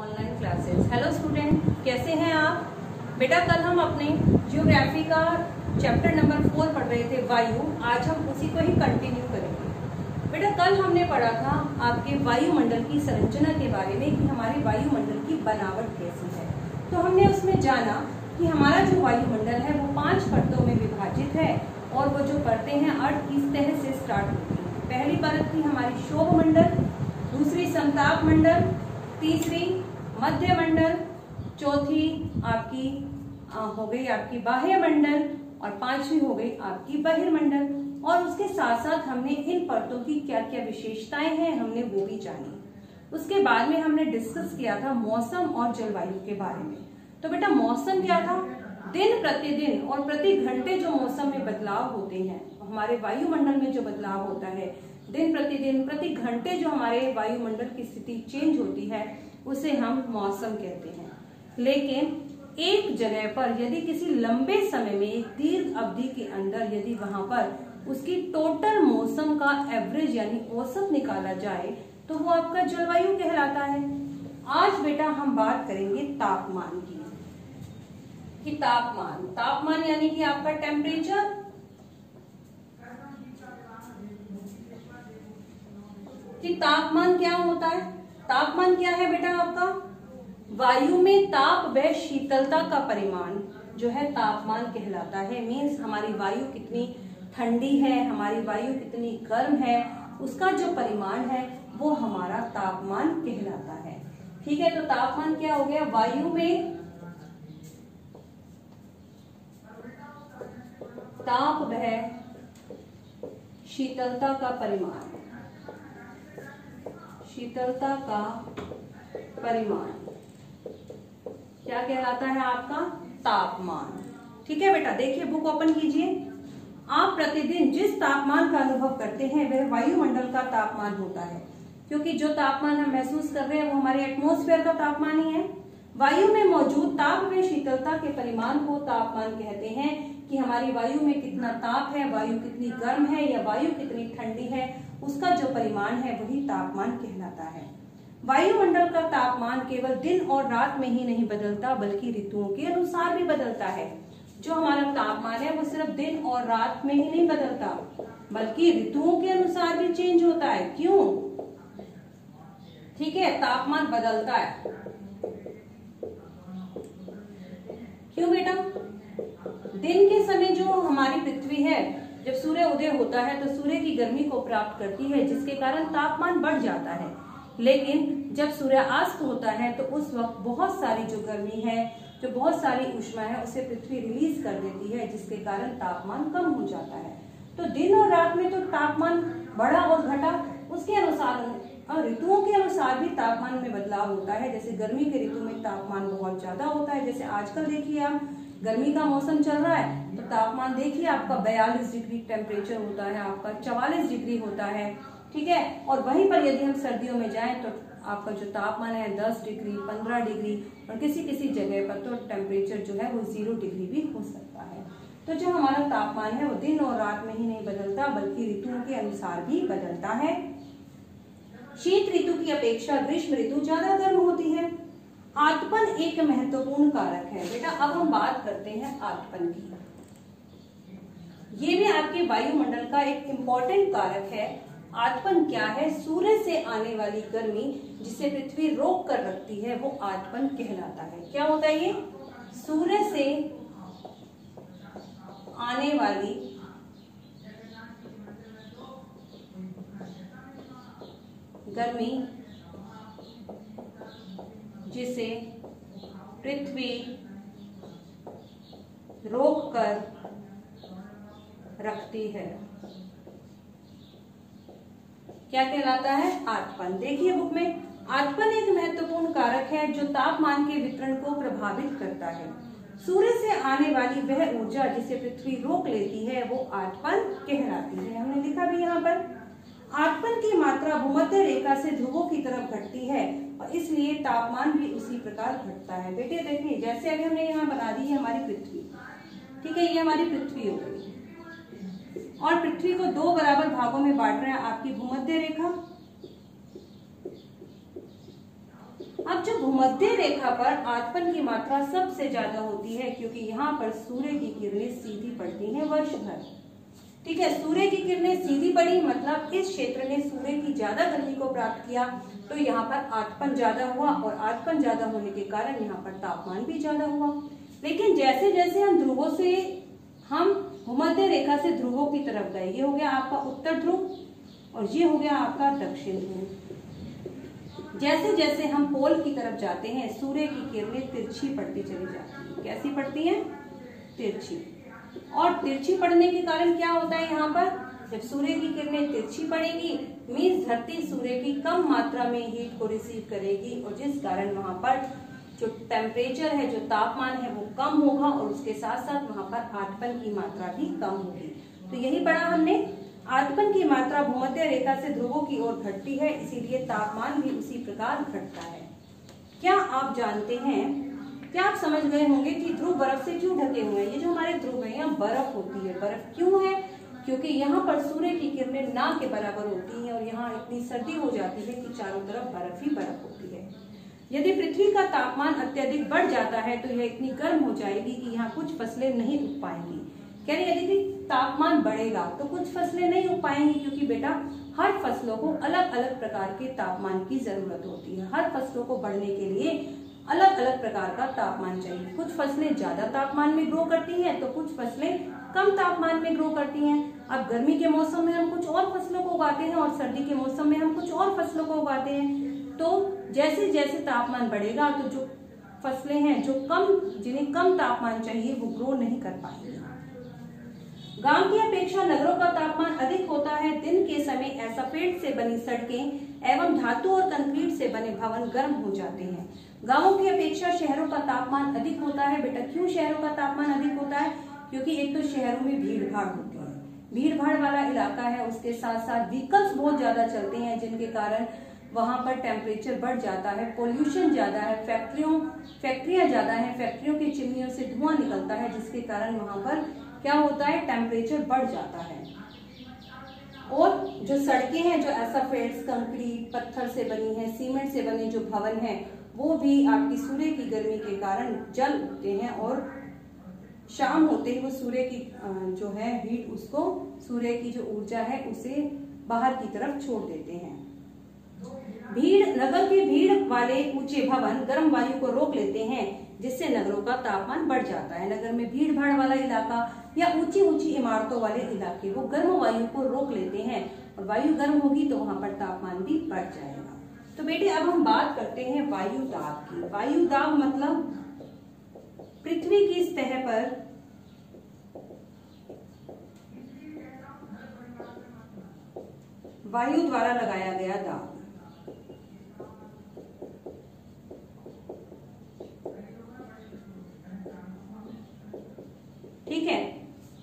Online classes hello student कैसे हैं आप? बेटा, कल हम अपने जियोग्राफी का चैप्टर नंबर फोर पढ़ रहे थे, वायु। आज हम उसी को ही कंटिन्यू करेंगे। बेटा, कल हमने पढ़ा था आपके वायुमंडल की संरचना के बारे में कि हमारे वायुमंडल की बनावट कैसी है। तो हमने उसमें जाना कि हमारा जो वायुमंडल है, वो पाँच परतों में विभाजित है और वो जो परतें हैं, अर्थ इस तरह से स्टार्ट होती है। पहली परत थी हमारी शोभ मंडल, दूसरी संताप मंडल, तीसरी मध्य मंडल चौथी आपकी आ, हो गई आपकी बाह्य मंडल और पांचवी हो गई आपकी बहिर्मंडल। और उसके साथ साथ हमने इन परतों की क्या क्या विशेषताएँ हैं हमने वो भी जानी। उसके बाद में हमने डिस्कस किया था मौसम और जलवायु के बारे में। तो बेटा मौसम क्या था? दिन प्रतिदिन और प्रति घंटे जो मौसम में बदलाव होते हैं हमारे वायुमंडल में जो बदलाव होता है दिन प्रतिदिन प्रति घंटे जो हमारे वायुमंडल की स्थिति चेंज होती है उसे हम मौसम कहते हैं। लेकिन एक जगह पर यदि किसी लंबे समय में, एक दीर्घ अवधि के अंदर यदि वहाँ पर उसकी टोटल मौसम का एवरेज यानी औसत निकाला जाए तो वो आपका जलवायु कहलाता है। आज बेटा हम बात करेंगे तापमान की। कि तापमान तापमान यानी कि आपका टेम्परेचर कि तापमान क्या होता है? तापमान क्या है बेटा आपका? वायु में ताप व शीतलता का परिमाण जो है तापमान कहलाता है। मीन्स हमारी वायु कितनी ठंडी है, हमारी वायु कितनी गर्म है, उसका जो परिमाण है वो हमारा तापमान कहलाता है। ठीक है तो तापमान क्या हो गया? वायु में ताप वह शीतलता का परिमाण। शीतलता का परिमाण। क्या कहलाता है आपका? तापमान। ठीक है बेटा, देखिए बुक ओपन कीजिए। आप प्रतिदिन जिस तापमान का अनुभव करते हैं, वह वायुमंडल का तापमान होता है। क्योंकि जो तापमान हम महसूस कर रहे हैं, वो हमारे एटमोस्फेयर का तापमान ही है। वायु में मौजूद ताप में शीतलता के परिमाण को तापमान कहते हैं कि हमारी वायु में कितना ताप है, वायु कितनी गर्म है या वायु कितनी ठंडी है उसका जो परिमाण है वही तापमान कहलाता है। वायुमंडल का तापमान केवल दिन और रात में ही नहीं बदलता, बल्कि ऋतुओं के अनुसार भी बदलता है। जो हमारा तापमान है वो सिर्फ़ दिन और रात में ही नहीं बदलता, बल्कि ऋतुओं के अनुसार भी चेंज होता है। क्यों? ठीक है, तापमान बदलता है। क्यों बेटा? दिन के समय जो हमारी पृथ्वी है जब सूर्य उदय होता है तो सूर्य की गर्मी को प्राप्त करती है, जिसके कारण तापमान बढ़ जाता है। लेकिन जब सूर्य अस्त होता है तो उस वक्त बहुत सारी जो गर्मी है, जो बहुत सारी उष्मा है, उसे पृथ्वी रिलीज़ कर देती है, जिसके कारण तापमान कम हो जाता है। तो दिन और रात में तो तापमान बढ़ा और घटा, उसके अनुसार, और ऋतुओं के अनुसार भी तापमान में बदलाव होता है। जैसे गर्मी के ऋतु में तापमान बहुत ज़्यादा होता है, जैसे आजकल देखिए आप गर्मी का मौसम चल रहा है तो तापमान देखिए आपका बयालीस डिग्री टेम्परेचर होता है, आपका चवालीस डिग्री होता है, ठीक है? और वहीं पर यदि हम सर्दियों में जाएँ तो आपका जो तापमान है दस डिग्री, पंद्रह डिग्री और किसी किसी जगह पर तो टेम्परेचर जो है वो ज़ीरो डिग्री भी हो सकता है। तो जो हमारा तापमान है वो दिन और रात में ही नहीं बदलता, बल्कि ऋतुओं के अनुसार भी बदलता है। शीत ऋतु की अपेक्षा ग्रीष्म ऋतु ज़्यादा गर्म होती है। आतपन एक महत्वपूर्ण कारक है। बेटा, अब हम बात करते हैं आतपन की। ये भी आपके वायुमंडल का एक इम्पोर्टेंट कारक है। आतपन क्या है? सूर्य से आने वाली गर्मी, जिसे पृथ्वी रोक कर रखती है, वो आतपन कहलाता है। क्या होता है ये? सूर्य से आने वाली गर्मी जिसे पृथ्वी रोक कर रखती है। क्या कहलाता है? आतपन देखिए बुक में आतपन एक महत्वपूर्ण कारक है जो तापमान के वितरण को प्रभावित करता है। सूर्य से आने वाली वह ऊर्जा जिसे पृथ्वी रोक लेती है, वो आतपन कहलाती है। हमने लिखा भी यहाँ पर आतपन की मात्रा भूमध्य रेखा से ध्रुवों की तरफ़ घटती है। और इसलिए तापमान भी उसी प्रकार घटता है। बेटे, देखिए, जैसे अभी हमने यहाँ बना दी है हमारी पृथ्वी, ठीक है, ये हमारी पृथ्वी हो गई। और पृथ्वी को दो बराबर भागों में बांट रहे हैं, आपकी भूमध्य रेखा। अब जो भूमध्य रेखा पर आतपन की मात्रा सबसे ज़्यादा होती है, क्योंकि यहाँ पर सूर्य की किरणें सीधी पड़ती हैं वर्ष भर ठीक है, सूर्य की किरणें सीधी पड़ी मतलब इस क्षेत्र ने सूर्य की ज़्यादा गर्मी को प्राप्त किया तो यहाँ पर आतपन ज़्यादा हुआ और आतपन ज़्यादा होने के कारण यहाँ पर तापमान भी ज़्यादा हुआ। लेकिन जैसे जैसे हम ध्रुवों से, हम भूमध्य रेखा से ध्रुवों की तरफ़ गए, ये हो गया आपका उत्तर ध्रुव और ये हो गया आपका दक्षिण ध्रुव। जैसे जैसे हम पोल की तरफ़ जाते हैं, सूर्य की किरणें तिरछी पड़ती चली जाती है। कैसी पड़ती है? तिरछी। और तिरछी पड़ने के कारण क्या होता है यहाँ पर? जब सूर्य की किरणें तिरछी पड़ेगी मीन्स धरती सूर्य की कम मात्रा में हीट को रिसीव करेगी और जिस कारण वहाँ पर जो टेम्परेचर है, जो तापमान है, वो कम होगा और उसके साथ साथ वहाँ पर आठपन की मात्रा भी कम होगी। तो यही पढ़ा हमने। आठपन की मात्रा भूमध्य रेखा से ध्रुवों की ओर घटती है, इसीलिए तापमान भी उसी प्रकार घटता है। क्या आप जानते हैं क्या आप समझ गए होंगे कि ध्रुव बर्फ़ से क्यों ढके हुए हैं? ये जो हमारे ध्रुव है, यहाँ बर्फ़ होती है। बर्फ़ क्यों है? क्योंकि यहाँ पर सूर्य की किरणें ना के बराबर होती हैं और यहाँ इतनी सर्दी हो जाती है कि चारों तरफ़ बर्फ़ ही बर्फ़ होती है। यदि पृथ्वी का तापमान अत्यधिक बढ़ जाता है तो यह इतनी गर्म हो जाएगी कि यहाँ कुछ फ़सलें नहीं उग पाएँगी। कह रहे यदि तापमान बढ़ेगा तो कुछ फ़सलें नहीं उग पाएँगी, क्योंकि बेटा, हर फ़सलों को अलग अलग प्रकार के तापमान की ज़रूरत होती है। हर फ़सलों को बढ़ने के लिए अलग अलग प्रकार का तापमान चाहिए। कुछ फ़सलें ज़्यादा तापमान में ग्रो करती हैं तो कुछ फ़सलें कम तापमान में ग्रो करती हैं। अब गर्मी के मौसम में हम कुछ और फ़सलों को उगाते हैं और सर्दी के मौसम में हम कुछ और फ़सलों को उगाते हैं। तो जैसे जैसे तापमान बढ़ेगा तो जो फ़सलें हैं, जो कम, जिन्हें कम तापमान चाहिए, वो ग्रो नहीं कर पाएँगे। गाँव की अपेक्षा नगरों का तापमान अधिक होता है। दिन के समय ऐसा पेड़ से बनी सड़कें एवं धातु और कंक्रीट से बने भवन गर्म हो जाते हैं। गाँवों की अपेक्षा शहरों का तापमान अधिक होता है। बेटा, क्यों शहरों का तापमान अधिक होता है? क्योंकि एक तो शहरों में भीड़ भाड़ होती है। भीड़ भाड़ वाला इलाका है, उसके साथ साथ व्हीकल्स बहुत ज़्यादा चलते हैं, जिनके कारण वहाँ पर टेम्परेचर बढ़ जाता है पोल्यूशन ज़्यादा है फैक्ट्रियों फैक्ट्रियाँ ज़्यादा है फैक्ट्रियों की चिमनियों से धुआँ निकलता है, जिसके कारण वहाँ पर क्या होता है? टेम्परेचर बढ़ जाता है। और जो सड़कें हैं, जो ऐसा फेड्स कंक्रीट, पत्थर से बनी है, सीमेंट से बने जो भवन है, वो भी आपकी सूर्य की गर्मी के कारण जल उठते हैं और शाम होते ही वो सूर्य की जो है हीट उसको सूर्य की जो ऊर्जा है, उसे बाहर की तरफ़ छोड़ देते हैं। भीड़, नगर के भीड़ वाले ऊँचे भवन गर्म वायु को रोक लेते हैं, जिससे नगरों का तापमान बढ़ जाता है। नगर में भीड़ भाड़ वाला इलाका या ऊँची ऊँची इमारतों वाले इलाके, वो गर्म वायु को रोक लेते हैं और वायु गर्म होगी तो वहाँ पर तापमान भी बढ़ जाएगा। तो बेटे, अब हम बात करते हैं वायु दाब की। वायु दाब मतलब पृथ्वी की सतह पर वायु द्वारा लगाया गया दाब ठीक है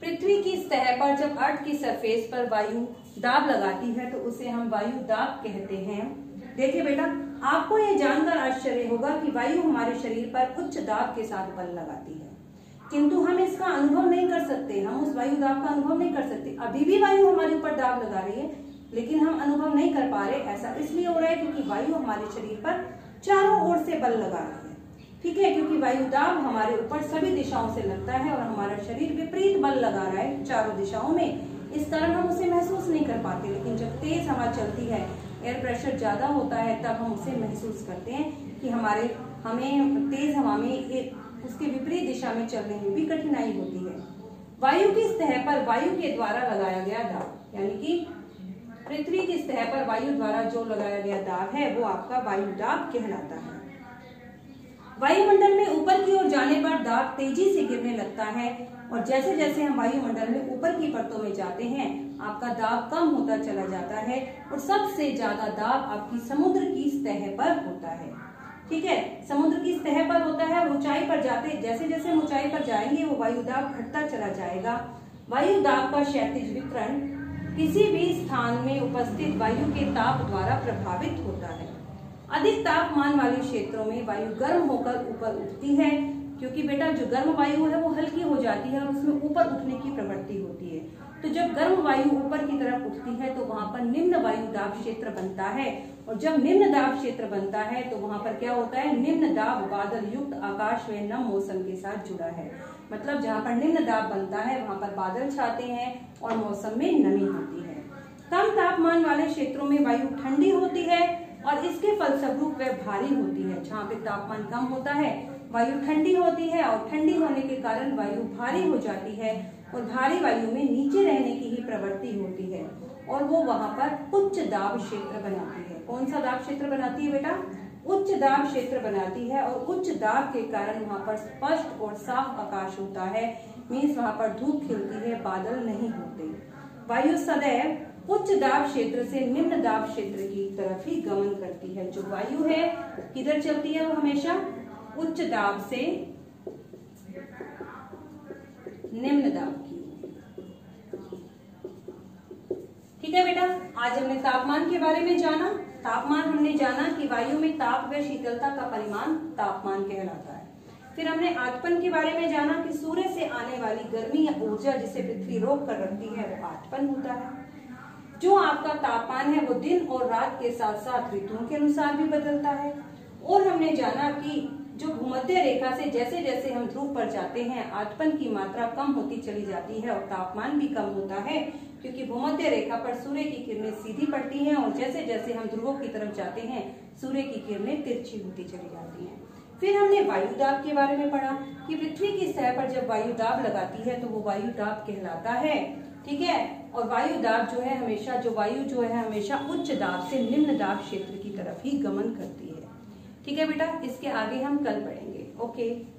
पृथ्वी की सतह पर जब अर्थ की सरफेस पर वायु दाब लगाती है तो उसे हम वायु दाब कहते हैं। देखिए बेटा, आपको यह जानकर आश्चर्य होगा कि वायु हमारे शरीर पर उच्च दाब के साथ बल लगाती है। किंतु हम इसका अनुभव नहीं कर सकते, हम उस वायु दाब का अनुभव नहीं कर सकते। अभी भी वायु हमारे ऊपर दाब लगा रही है, लेकिन हम अनुभव नहीं कर पा रहे, ऐसा इसलिए हो रहा है क्योंकि वायु हमारे शरीर पर चारों ओर से बल लगा रही है। ठीक है, क्योंकि वायु दाब हमारे ऊपर सभी दिशाओं से लगता है और हमारा शरीर विपरीत बल लगा रहा है चारों दिशाओं में। इस कारण हम उसे महसूस नहीं कर पाते, लेकिन जब तेज हवा चलती है एयर प्रेशर ज़्यादा होता है, तब हम उसे महसूस करते हैं कि हमारे, हमें तेज हवा में उसके विपरीत दिशा में चलने में भी कठिनाई होती है। वायु की सतह पर वायु के द्वारा लगाया गया दाब, यानी कि पृथ्वी की सतह पर वायु द्वारा जो लगाया गया दाब है, वो आपका वायु दाब कहलाता है। वायुमंडल में ऊपर की ओर जाने पर दाब तेज़ी से गिरने लगता है और जैसे जैसे हम वायुमंडल में ऊपर की परतों में जाते हैं, आपका दाब कम होता चला जाता है और सबसे ज़्यादा दाब आपकी समुद्र की सतह पर होता है। ठीक है? समुद्र की सतह पर होता है ऊंचाई पर जाते जैसे जैसे हम ऊंचाई पर जाएँगे, वो वायु दाब घटता चला जाएगा। वायु दाब का क्षैतिज वितरण किसी भी स्थान में उपस्थित वायु के ताप द्वारा प्रभावित होता है। अधिक तापमान वाले क्षेत्रों में वायु गर्म होकर ऊपर उठती है, क्योंकि बेटा जो गर्म वायु है वो हल्की हो जाती है और उसमें ऊपर उठने की प्रवृत्ति होती है। तो जब गर्म वायु ऊपर की तरफ़ उठती है तो वहाँ पर निम्न वायु दाब क्षेत्र बनता है। और जब निम्न दाब क्षेत्र बनता है तो वहाँ पर क्या होता है? निम्न दाब बादल युक्त आकाश व नम मौसम के साथ जुड़ा है। मतलब जहाँ पर निम्न दाब बनता है, वहाँ पर बादल छाते हैं और मौसम में नमी होती है। कम तापमान वाले क्षेत्रों में वायु ठंडी होती है और इसके फलस्वरूप वह भारी होती है, जहाँ पे तापमान कम होता है, वायु ठंडी होती है और ठंडी होने के कारण वायु भारी हो जाती है और भारी वायु में नीचे रहने की ही प्रवृत्ति होती है और वो वहाँ पर उच्च दाब क्षेत्र बनाती है। कौन सा दाब क्षेत्र बनाती है बेटा? उच्च दाब क्षेत्र बनाती है और उच्च दाब के कारण वहाँ पर स्पष्ट और साफ़ आकाश होता है, मीन्स वहाँ पर धूप खिलती है, बादल नहीं होते। वायु सदैव उच्च दाब क्षेत्र से निम्न दाब क्षेत्र की तरफ़ ही गमन करती है। जो वायु है, किधर चलती है वो हमेशा उच्च दाब से निम्न दाब की। ठीक है बेटा, आज हमने तापमान के बारे में जाना। तापमान हमने जाना कि वायु में ताप व शीतलता का परिमाण तापमान कहलाता है। फिर हमने आटपन के बारे में जाना कि सूर्य से आने वाली गर्मी या ऊर्जा जिसे पृथ्वी रोक कर रखती है, वो आटपन होता है। जो आपका तापमान है वो दिन और रात के साथ साथ ऋतुओं के अनुसार भी बदलता है। और हमने जाना कि जो भूमध्य रेखा से जैसे जैसे हम ध्रुव पर जाते हैं आटपन की मात्रा कम होती चली जाती है और तापमान भी कम होता है, क्योंकि भूमध्य रेखा पर सूर्य की किरणें सीधी पड़ती हैं और जैसे जैसे हम ध्रुवों की तरफ़ जाते हैं, सूर्य की किरणें तिरछी होती चली जाती हैं। फिर हमने वायु दाब के बारे में पढ़ा कि पृथ्वी की सतह पर जब वायु दाब लगाती है तो वो वायु दाब कहलाता है। ठीक है? और वायु दाब जो है हमेशा, जो वायु जो है हमेशा उच्च दाब से निम्न दाब क्षेत्र की तरफ़ ही गमन करती है। ठीक है बेटा? इसके आगे हम कल पढ़ेंगे ओके?